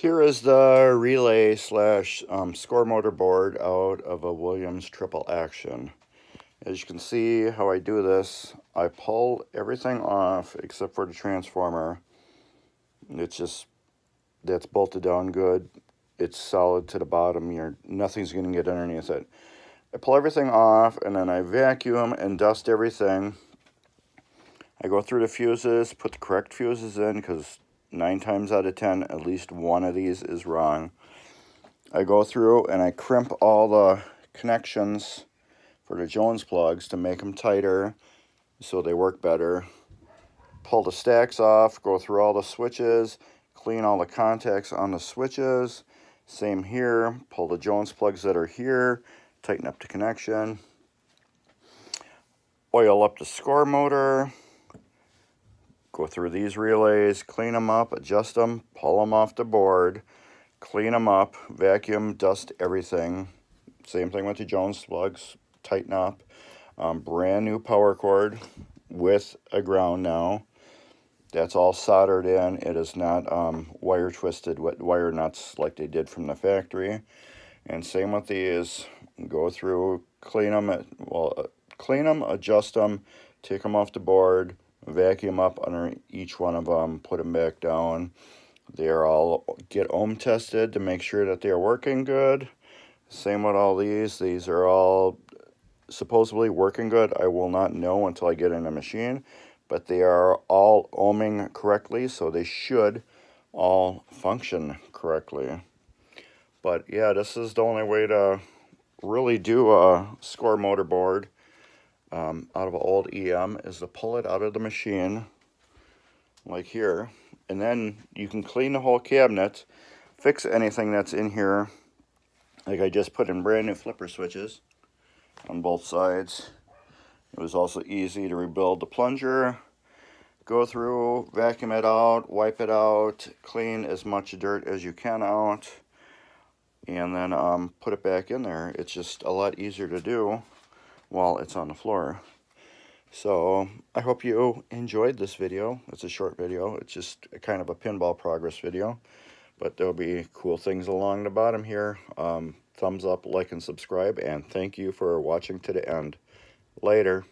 Here is the relay slash um, score motor board out of a Williams triple action. As you can see how I do this, I pull everything off except for the transformer. It's just, that's bolted down good. It's solid to the bottom. You're, nothing's going to get underneath it. I pull everything off and then I vacuum and dust everything. I go through the fuses, put the correct fuses in because nine times out of ten, at least one of these is wrong. I go through and I crimp all the connections for the Jones plugs to make them tighter so they work better. Pull the stacks off, go through all the switches, clean all the contacts on the switches. Same here, pull the Jones plugs that are here, tighten up the connection. Oil up the score motor. Go through these relays, clean them up, adjust them, pull them off the board, clean them up, vacuum, dust everything. Same thing with the Jones plugs, tighten up. Um, brand new power cord with a ground now. That's all soldered in. It is not um, wire twisted with wire nuts like they did from the factory. And same with these. Go through, clean them, well, uh, clean them, adjust them, take them off the board, vacuum up under each one of them, put them back down. They are all get ohm tested to make sure that they are working good. Same with all these. These are all supposedly working good. I will not know until I get in the machine, but they are all ohming correctly, so they should all function correctly. But yeah, this is the only way to really do a score motor board um, out of an old EM is to pull it out of the machine like here and then you can clean the whole cabinet fix anything that's in here. Like I just put in brand new flipper switches on both sides. It was also easy to rebuild the plunger go through vacuum it out wipe it out clean as much dirt as you can out and then um, put it back in there. It's just a lot easier to do while it's on the floor. So I hope you enjoyed this video. It's a short video. It's just kind of a pinball progress video. But there'll be cool things along the bottom here. Um, thumbs up, like, and subscribe. And thank you for watching to the end. Later.